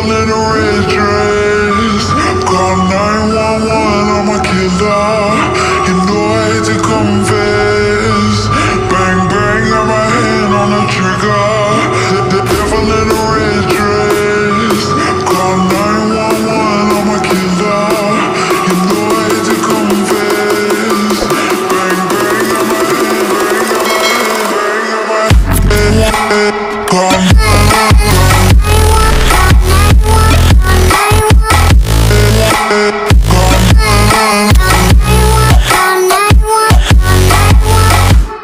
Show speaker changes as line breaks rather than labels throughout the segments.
girl in red dress. Call 911, I'm a killer. You know I hate to confess. Bang, bang, got my hand on the trigger.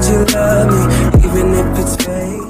that you love me Even if it's fake